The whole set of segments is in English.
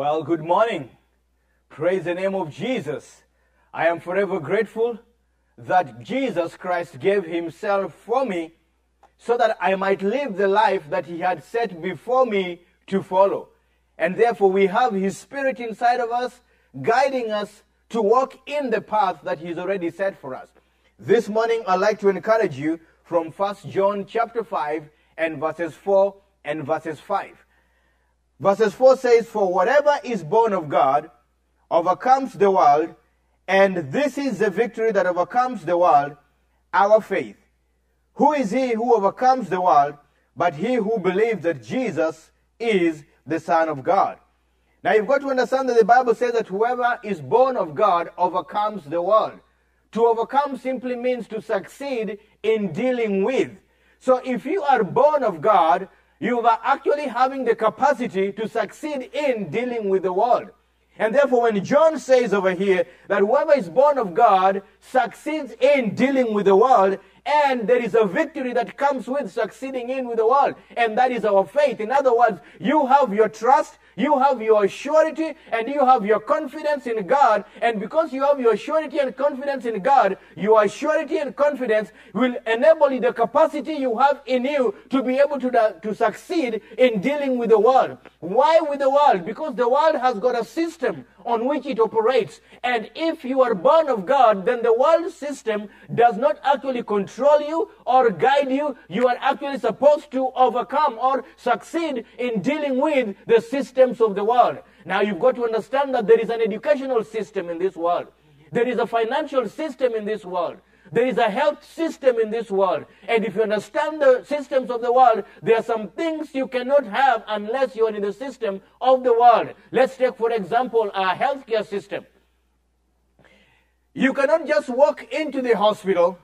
Well, good morning. Praise the name of Jesus. I am forever grateful that Jesus Christ gave himself for me so that I might live the life that he had set before me to follow. And therefore, we have his spirit inside of us, guiding us to walk in the path that he's already set for us. This morning, I'd like to encourage you from 1 John chapter 5 and verses 4 and verses 5. Verses 4 says, For whatever is born of God overcomes the world, and this is the victory that overcomes the world, our faith. Who is he who overcomes the world but he who believes that Jesus is the Son of God? Now you've got to understand that the Bible says that whoever is born of God overcomes the world. To overcome simply means to succeed in dealing with. So if you are born of God, you are actually having the capacity to succeed in dealing with the world. And therefore, when John says over here that whoever is born of God succeeds in dealing with the world, and there is a victory that comes with succeeding in with the world, and that is our faith. In other words, you have your trust, you have your surety and you have your confidence in God. And because you have your surety and confidence in God, your surety and confidence will enable the capacity you have in you to be able to, uh, to succeed in dealing with the world. Why with the world? Because the world has got a system on which it operates. And if you are born of God, then the world system does not actually control you or guide you. You are actually supposed to overcome or succeed in dealing with the systems of the world. Now you've got to understand that there is an educational system in this world. There is a financial system in this world. There is a health system in this world. And if you understand the systems of the world, there are some things you cannot have unless you are in the system of the world. Let's take, for example, a healthcare system. You cannot just walk into the hospital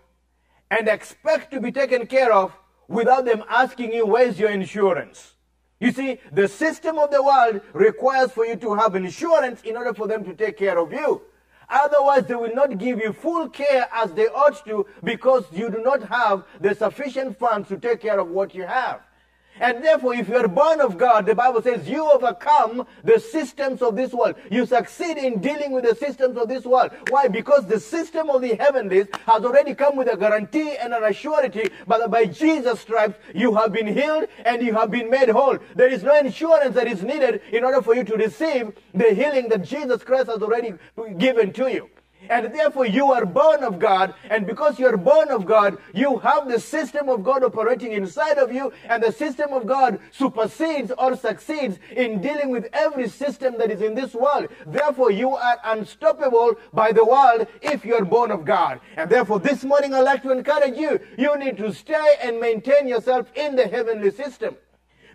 and expect to be taken care of without them asking you, where's your insurance? You see, the system of the world requires for you to have insurance in order for them to take care of you. Otherwise, they will not give you full care as they ought to because you do not have the sufficient funds to take care of what you have. And therefore, if you are born of God, the Bible says you overcome the systems of this world. You succeed in dealing with the systems of this world. Why? Because the system of the heavenlies has already come with a guarantee and an assurity but by Jesus' stripes you have been healed and you have been made whole. There is no insurance that is needed in order for you to receive the healing that Jesus Christ has already given to you. And therefore, you are born of God. And because you are born of God, you have the system of God operating inside of you. And the system of God supersedes or succeeds in dealing with every system that is in this world. Therefore, you are unstoppable by the world if you are born of God. And therefore, this morning, I'd like to encourage you. You need to stay and maintain yourself in the heavenly system.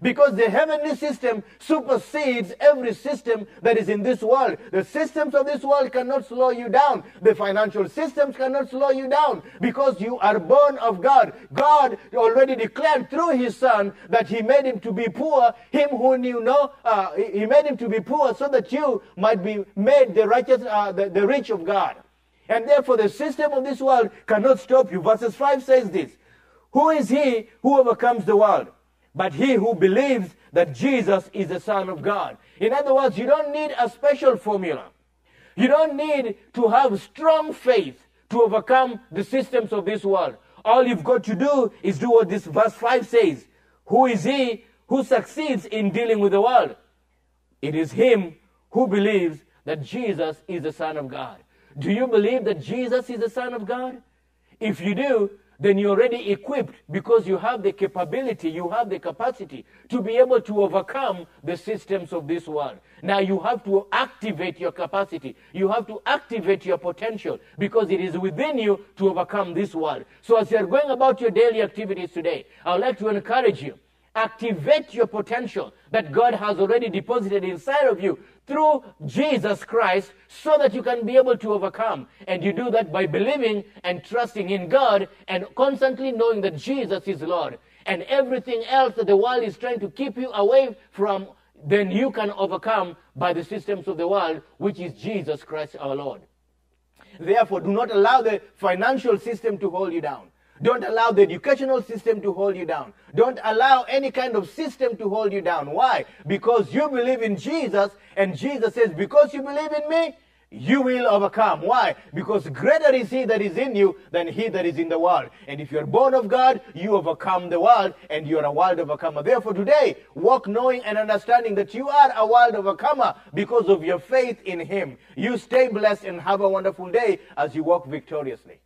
Because the heavenly system supersedes every system that is in this world. The systems of this world cannot slow you down. The financial systems cannot slow you down because you are born of God. God already declared through his son that he made him to be poor, him who knew no, uh, he made him to be poor so that you might be made the righteous, uh, the, the rich of God. And therefore the system of this world cannot stop you. Verses 5 says this. Who is he who overcomes the world? But he who believes that Jesus is the Son of God. In other words, you don't need a special formula. You don't need to have strong faith to overcome the systems of this world. All you've got to do is do what this verse 5 says. Who is he who succeeds in dealing with the world? It is him who believes that Jesus is the Son of God. Do you believe that Jesus is the Son of God? If you do, then you're already equipped because you have the capability, you have the capacity to be able to overcome the systems of this world. Now you have to activate your capacity. You have to activate your potential because it is within you to overcome this world. So as you're going about your daily activities today, I would like to encourage you activate your potential that God has already deposited inside of you through Jesus Christ so that you can be able to overcome. And you do that by believing and trusting in God and constantly knowing that Jesus is Lord. And everything else that the world is trying to keep you away from, then you can overcome by the systems of the world, which is Jesus Christ our Lord. Therefore, do not allow the financial system to hold you down. Don't allow the educational system to hold you down. Don't allow any kind of system to hold you down. Why? Because you believe in Jesus, and Jesus says, Because you believe in me, you will overcome. Why? Because greater is he that is in you than he that is in the world. And if you're born of God, you overcome the world and you're a world overcomer. Therefore, today, walk knowing and understanding that you are a world overcomer because of your faith in him. You stay blessed and have a wonderful day as you walk victoriously.